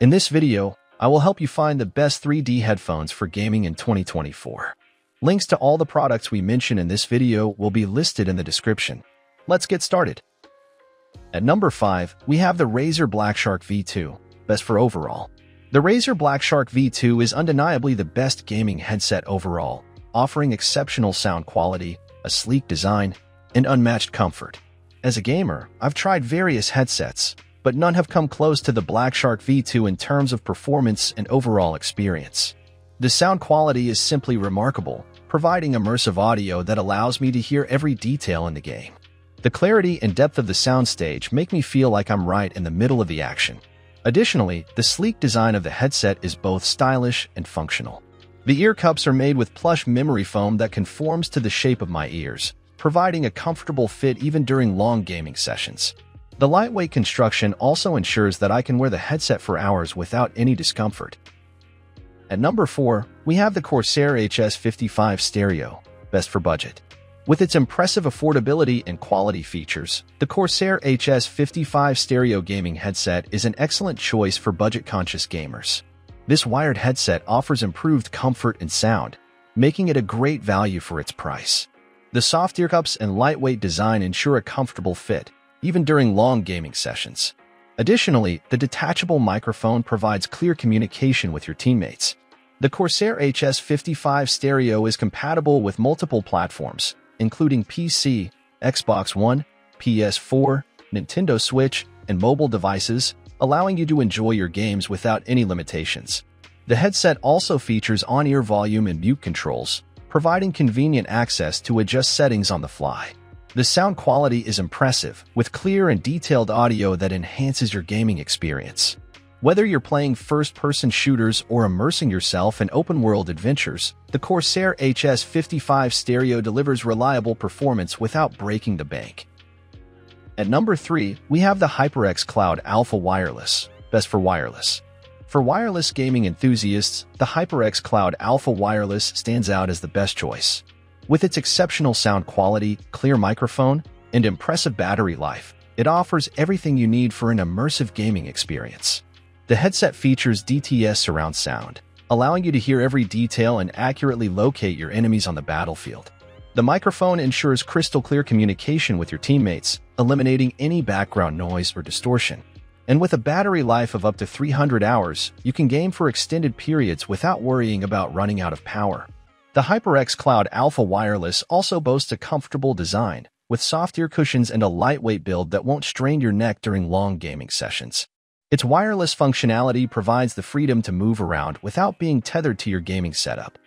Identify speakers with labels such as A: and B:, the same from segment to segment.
A: In this video, I will help you find the best 3D headphones for gaming in 2024. Links to all the products we mention in this video will be listed in the description. Let's get started. At number 5, we have the Razer Blackshark V2, best for overall. The Razer Blackshark V2 is undeniably the best gaming headset overall, offering exceptional sound quality, a sleek design, and unmatched comfort. As a gamer, I've tried various headsets, but none have come close to the Blackshark V2 in terms of performance and overall experience. The sound quality is simply remarkable, providing immersive audio that allows me to hear every detail in the game. The clarity and depth of the soundstage make me feel like I'm right in the middle of the action. Additionally, the sleek design of the headset is both stylish and functional. The ear cups are made with plush memory foam that conforms to the shape of my ears, providing a comfortable fit even during long gaming sessions. The lightweight construction also ensures that I can wear the headset for hours without any discomfort. At number 4, we have the Corsair HS55 Stereo, best for budget. With its impressive affordability and quality features, the Corsair HS55 stereo gaming headset is an excellent choice for budget-conscious gamers. This wired headset offers improved comfort and sound, making it a great value for its price. The soft ear cups and lightweight design ensure a comfortable fit, even during long gaming sessions. Additionally, the detachable microphone provides clear communication with your teammates. The Corsair HS55 stereo is compatible with multiple platforms, including PC, Xbox One, PS4, Nintendo Switch, and mobile devices, allowing you to enjoy your games without any limitations. The headset also features on-ear volume and mute controls, providing convenient access to adjust settings on the fly. The sound quality is impressive, with clear and detailed audio that enhances your gaming experience. Whether you're playing first-person shooters or immersing yourself in open-world adventures, the Corsair HS55 Stereo delivers reliable performance without breaking the bank. At number 3, we have the HyperX Cloud Alpha Wireless, best for wireless. For wireless gaming enthusiasts, the HyperX Cloud Alpha Wireless stands out as the best choice. With its exceptional sound quality, clear microphone, and impressive battery life, it offers everything you need for an immersive gaming experience. The headset features DTS surround sound, allowing you to hear every detail and accurately locate your enemies on the battlefield. The microphone ensures crystal clear communication with your teammates, eliminating any background noise or distortion. And with a battery life of up to 300 hours, you can game for extended periods without worrying about running out of power. The HyperX Cloud Alpha Wireless also boasts a comfortable design, with soft ear cushions and a lightweight build that won't strain your neck during long gaming sessions. Its wireless functionality provides the freedom to move around without being tethered to your gaming setup.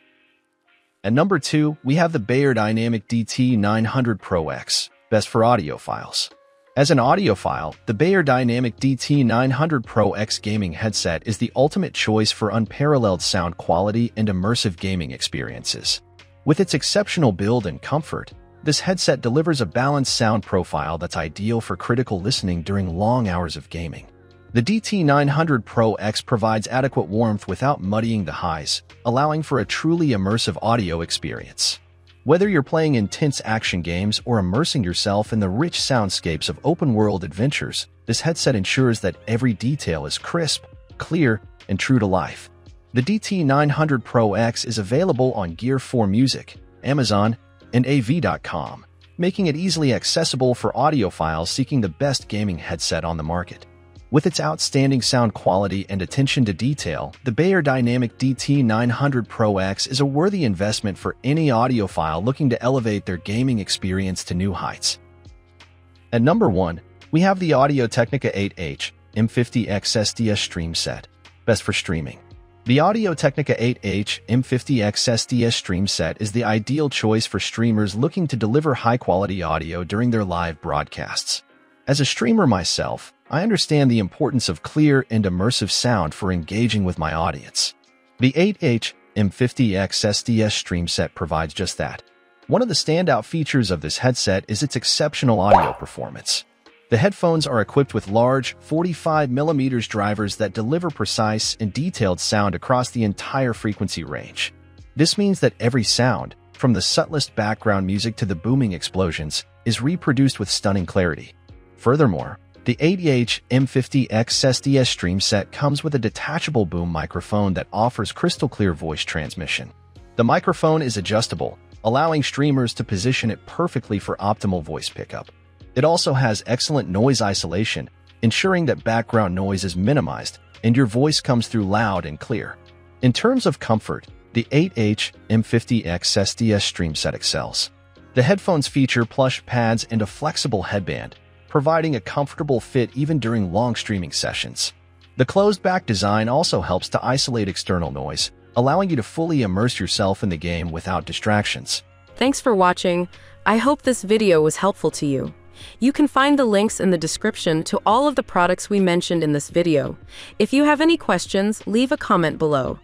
A: At number 2, we have the Beyerdynamic DT900 Pro X, best for audiophiles. As an audiophile, the Beyerdynamic DT900 Pro X gaming headset is the ultimate choice for unparalleled sound quality and immersive gaming experiences. With its exceptional build and comfort, this headset delivers a balanced sound profile that's ideal for critical listening during long hours of gaming. The DT900 Pro X provides adequate warmth without muddying the highs, allowing for a truly immersive audio experience. Whether you're playing intense action games or immersing yourself in the rich soundscapes of open-world adventures, this headset ensures that every detail is crisp, clear, and true to life. The DT900 Pro X is available on Gear4music, Amazon, and AV.com, making it easily accessible for audiophiles seeking the best gaming headset on the market. With its outstanding sound quality and attention to detail, the Beyerdynamic DT900 Pro X is a worthy investment for any audiophile looking to elevate their gaming experience to new heights. At number 1, we have the Audio-Technica 8H M50X SDS Stream Set, best for streaming. The Audio-Technica 8H M50X SDS Stream Set is the ideal choice for streamers looking to deliver high-quality audio during their live broadcasts. As a streamer myself, I understand the importance of clear and immersive sound for engaging with my audience. The 8H M50X SDS Stream Set provides just that. One of the standout features of this headset is its exceptional audio performance. The headphones are equipped with large 45mm drivers that deliver precise and detailed sound across the entire frequency range. This means that every sound, from the subtlest background music to the booming explosions, is reproduced with stunning clarity. Furthermore, The 80H M50X SDS Stream Set comes with a detachable boom microphone that offers crystal clear voice transmission. The microphone is adjustable, allowing streamers to position it perfectly for optimal voice pickup. It also has excellent noise isolation, ensuring that background noise is minimized and your voice comes through loud and clear. In terms of comfort, the 8H M50X SDS Stream Set excels. The headphones feature plush pads and a flexible headband, providing a comfortable fit even during long streaming sessions. The closed-back design also helps to isolate external noise, allowing you to fully immerse yourself in the game without distractions.
B: Thanks for watching. I hope this video was helpful to you. You can find the links in the description to all of the products we mentioned in this video. If you have any questions, leave a comment below.